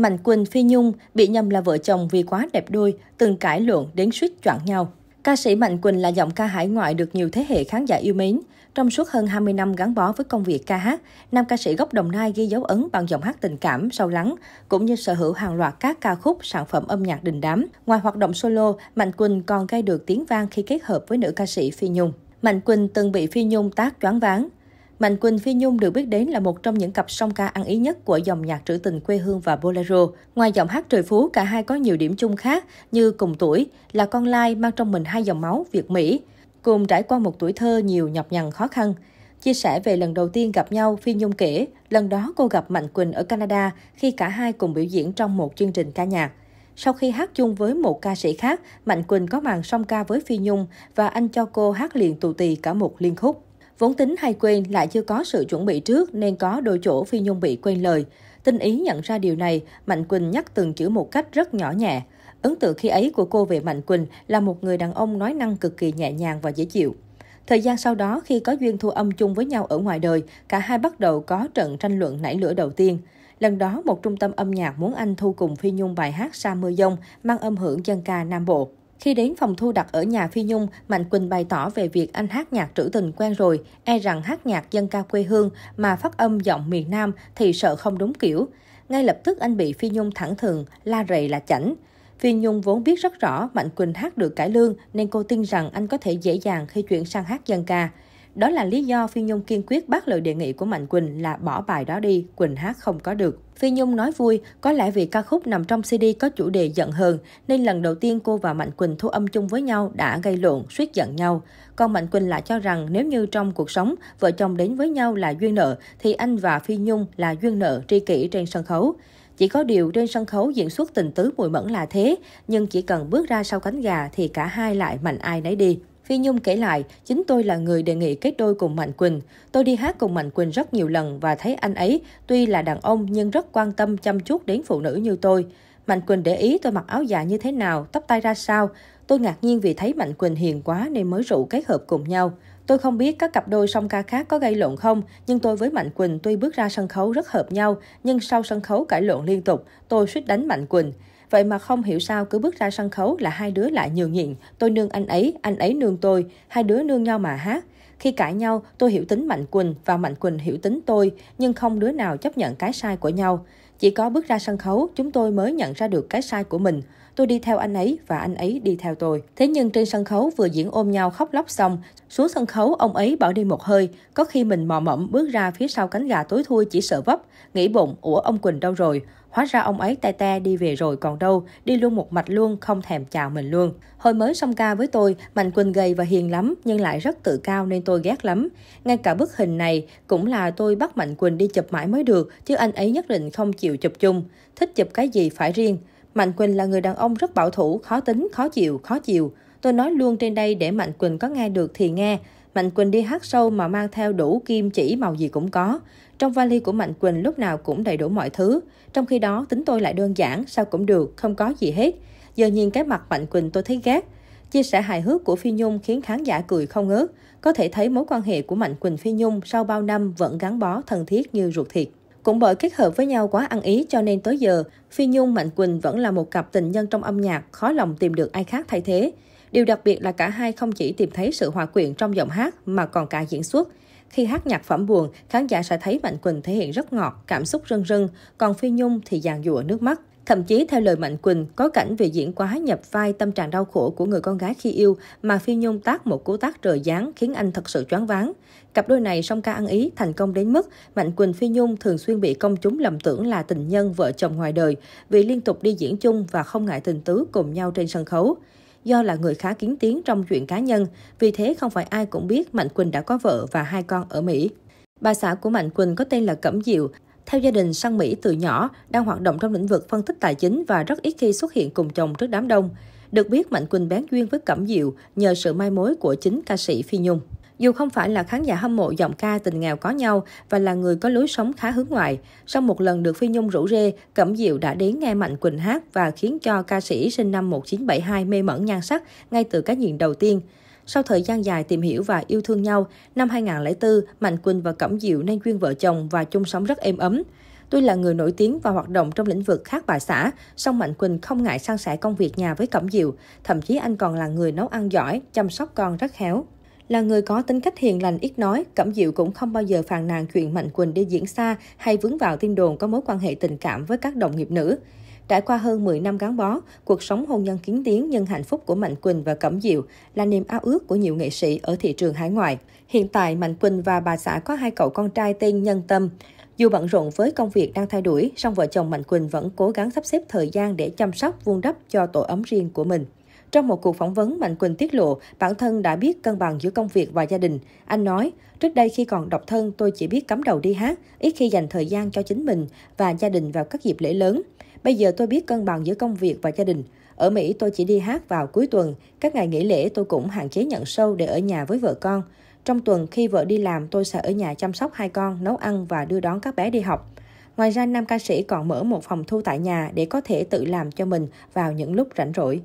Mạnh Quỳnh Phi Nhung bị nhầm là vợ chồng vì quá đẹp đôi, từng cãi lộn đến suýt choạng nhau. Ca sĩ Mạnh Quỳnh là giọng ca hải ngoại được nhiều thế hệ khán giả yêu mến. Trong suốt hơn 20 năm gắn bó với công việc ca hát, nam ca sĩ gốc Đồng Nai ghi dấu ấn bằng giọng hát tình cảm, sâu lắng, cũng như sở hữu hàng loạt các ca khúc, sản phẩm âm nhạc đình đám. Ngoài hoạt động solo, Mạnh Quỳnh còn gây được tiếng vang khi kết hợp với nữ ca sĩ Phi Nhung. Mạnh Quỳnh từng bị Phi Nhung tác choáng váng. Mạnh Quỳnh Phi Nhung được biết đến là một trong những cặp song ca ăn ý nhất của dòng nhạc trữ tình quê hương và bolero. Ngoài giọng hát trời phú, cả hai có nhiều điểm chung khác như cùng tuổi, là con lai mang trong mình hai dòng máu Việt Mỹ, cùng trải qua một tuổi thơ nhiều nhọc nhằn khó khăn. Chia sẻ về lần đầu tiên gặp nhau, Phi Nhung kể, lần đó cô gặp Mạnh Quỳnh ở Canada khi cả hai cùng biểu diễn trong một chương trình ca nhạc. Sau khi hát chung với một ca sĩ khác, Mạnh Quỳnh có màn song ca với Phi Nhung và anh cho cô hát liền tù tì cả một liên khúc. Vốn tính hay quên lại chưa có sự chuẩn bị trước nên có đôi chỗ Phi Nhung bị quên lời. Tinh ý nhận ra điều này, Mạnh Quỳnh nhắc từng chữ một cách rất nhỏ nhẹ. Ấn tượng khi ấy của cô về Mạnh Quỳnh là một người đàn ông nói năng cực kỳ nhẹ nhàng và dễ chịu. Thời gian sau đó, khi có duyên thu âm chung với nhau ở ngoài đời, cả hai bắt đầu có trận tranh luận nảy lửa đầu tiên. Lần đó, một trung tâm âm nhạc muốn anh thu cùng Phi Nhung bài hát Sa Mưa Dông mang âm hưởng dân ca Nam Bộ. Khi đến phòng thu đặt ở nhà Phi Nhung, Mạnh Quỳnh bày tỏ về việc anh hát nhạc trữ tình quen rồi, e rằng hát nhạc dân ca quê hương mà phát âm giọng miền Nam thì sợ không đúng kiểu. Ngay lập tức anh bị Phi Nhung thẳng thừng, la rầy là chảnh. Phi Nhung vốn biết rất rõ Mạnh Quỳnh hát được cải lương nên cô tin rằng anh có thể dễ dàng khi chuyển sang hát dân ca. Đó là lý do Phi Nhung kiên quyết bác lời đề nghị của Mạnh Quỳnh là bỏ bài đó đi, Quỳnh hát không có được. Phi Nhung nói vui, có lẽ vì ca khúc nằm trong CD có chủ đề giận hờn, nên lần đầu tiên cô và Mạnh Quỳnh thu âm chung với nhau đã gây lộn, suýt giận nhau. Còn Mạnh Quỳnh lại cho rằng nếu như trong cuộc sống, vợ chồng đến với nhau là duyên nợ, thì anh và Phi Nhung là duyên nợ tri kỷ trên sân khấu. Chỉ có điều trên sân khấu diễn xuất tình tứ mùi mẫn là thế, nhưng chỉ cần bước ra sau cánh gà thì cả hai lại mạnh ai nấy đi. Phi Nhung kể lại, chính tôi là người đề nghị kết đôi cùng Mạnh Quỳnh. Tôi đi hát cùng Mạnh Quỳnh rất nhiều lần và thấy anh ấy tuy là đàn ông nhưng rất quan tâm chăm chút đến phụ nữ như tôi. Mạnh Quỳnh để ý tôi mặc áo dài như thế nào, tóc tay ra sao. Tôi ngạc nhiên vì thấy Mạnh Quỳnh hiền quá nên mới rủ kết hợp cùng nhau. Tôi không biết các cặp đôi song ca khác có gây lộn không, nhưng tôi với Mạnh Quỳnh tuy bước ra sân khấu rất hợp nhau, nhưng sau sân khấu cãi lộn liên tục, tôi suýt đánh Mạnh Quỳnh. Vậy mà không hiểu sao cứ bước ra sân khấu là hai đứa lại nhường nhịn. Tôi nương anh ấy, anh ấy nương tôi. Hai đứa nương nhau mà hát. Khi cãi nhau, tôi hiểu tính Mạnh Quỳnh và Mạnh Quỳnh hiểu tính tôi, nhưng không đứa nào chấp nhận cái sai của nhau. Chỉ có bước ra sân khấu, chúng tôi mới nhận ra được cái sai của mình. Tôi đi theo anh ấy và anh ấy đi theo tôi. Thế nhưng trên sân khấu vừa diễn ôm nhau khóc lóc xong, xuống sân khấu ông ấy bỏ đi một hơi. Có khi mình mò mẫm bước ra phía sau cánh gà tối thui chỉ sợ vấp. Nghĩ bụng, ủa ông Quỳnh đâu rồi? Hóa ra ông ấy te te đi về rồi còn đâu, đi luôn một mạch luôn, không thèm chào mình luôn. Hồi mới xong ca với tôi, Mạnh Quỳnh gầy và hiền lắm, nhưng lại rất tự cao nên tôi ghét lắm. Ngay cả bức hình này cũng là tôi bắt Mạnh Quỳnh đi chụp mãi mới được, chứ anh ấy nhất định không chịu chụp chung. Thích chụp cái gì phải riêng. Mạnh Quỳnh là người đàn ông rất bảo thủ, khó tính, khó chịu, khó chịu. Tôi nói luôn trên đây để Mạnh Quỳnh có nghe được thì nghe. Mạnh Quỳnh đi hát sâu mà mang theo đủ kim chỉ màu gì cũng có. Trong vali của Mạnh Quỳnh lúc nào cũng đầy đủ mọi thứ. Trong khi đó tính tôi lại đơn giản, sao cũng được, không có gì hết. Giờ nhìn cái mặt Mạnh Quỳnh tôi thấy ghét. Chia sẻ hài hước của Phi Nhung khiến khán giả cười không ngớt. Có thể thấy mối quan hệ của Mạnh Quỳnh Phi Nhung sau bao năm vẫn gắn bó thân thiết như ruột thịt. Cũng bởi kết hợp với nhau quá ăn ý cho nên tới giờ, Phi Nhung Mạnh Quỳnh vẫn là một cặp tình nhân trong âm nhạc, khó lòng tìm được ai khác thay thế. Điều đặc biệt là cả hai không chỉ tìm thấy sự hòa quyện trong giọng hát mà còn cả diễn xuất. Khi hát nhạc phẩm buồn, khán giả sẽ thấy Mạnh Quỳnh thể hiện rất ngọt, cảm xúc rưng rưng, còn Phi Nhung thì dàn dụa nước mắt. Thậm chí theo lời Mạnh Quỳnh, có cảnh về diễn quá nhập vai tâm trạng đau khổ của người con gái khi yêu mà Phi Nhung tác một cú tác trời giáng khiến anh thật sự choáng váng. Cặp đôi này song ca ăn ý thành công đến mức Mạnh Quỳnh Phi Nhung thường xuyên bị công chúng lầm tưởng là tình nhân vợ chồng ngoài đời vì liên tục đi diễn chung và không ngại tình tứ cùng nhau trên sân khấu. Do là người khá kiến tiếng trong chuyện cá nhân, vì thế không phải ai cũng biết Mạnh Quỳnh đã có vợ và hai con ở Mỹ. Bà xã của Mạnh Quỳnh có tên là Cẩm Diệu, theo gia đình sang Mỹ từ nhỏ, đang hoạt động trong lĩnh vực phân tích tài chính và rất ít khi xuất hiện cùng chồng trước đám đông. Được biết, Mạnh Quỳnh bén duyên với Cẩm Diệu nhờ sự mai mối của chính ca sĩ Phi Nhung. Dù không phải là khán giả hâm mộ giọng ca tình nghèo có nhau và là người có lối sống khá hướng ngoại, sau một lần được Phi Nhung rủ rê, Cẩm Diệu đã đến nghe Mạnh Quỳnh hát và khiến cho ca sĩ sinh năm 1972 mê mẩn nhan sắc ngay từ cái nhìn đầu tiên. Sau thời gian dài tìm hiểu và yêu thương nhau, năm 2004, Mạnh Quỳnh và Cẩm Diệu nên duyên vợ chồng và chung sống rất êm ấm. tuy là người nổi tiếng và hoạt động trong lĩnh vực khác bà xã, song Mạnh Quỳnh không ngại san sẻ công việc nhà với Cẩm Diệu. Thậm chí anh còn là người nấu ăn giỏi, chăm sóc con rất khéo. Là người có tính cách hiền lành ít nói, Cẩm Diệu cũng không bao giờ phàn nàn chuyện Mạnh Quỳnh đi diễn xa hay vướng vào tin đồn có mối quan hệ tình cảm với các đồng nghiệp nữ. Trải qua hơn 10 năm gắn bó, cuộc sống hôn nhân kiến tiến nhưng hạnh phúc của Mạnh Quỳnh và Cẩm Diệu là niềm ao ước của nhiều nghệ sĩ ở thị trường hải ngoại. Hiện tại, Mạnh Quỳnh và bà xã có hai cậu con trai tên Nhân Tâm. Dù bận rộn với công việc đang thay đổi, song vợ chồng Mạnh Quỳnh vẫn cố gắng sắp xếp thời gian để chăm sóc, vun đắp cho tổ ấm riêng của mình. Trong một cuộc phỏng vấn, Mạnh Quỳnh tiết lộ bản thân đã biết cân bằng giữa công việc và gia đình. Anh nói, trước đây khi còn độc thân tôi chỉ biết cắm đầu đi hát, ít khi dành thời gian cho chính mình và gia đình vào các dịp lễ lớn. Bây giờ tôi biết cân bằng giữa công việc và gia đình. Ở Mỹ tôi chỉ đi hát vào cuối tuần, các ngày nghỉ lễ tôi cũng hạn chế nhận sâu để ở nhà với vợ con. Trong tuần khi vợ đi làm tôi sẽ ở nhà chăm sóc hai con, nấu ăn và đưa đón các bé đi học. Ngoài ra, nam ca sĩ còn mở một phòng thu tại nhà để có thể tự làm cho mình vào những lúc rảnh rỗi.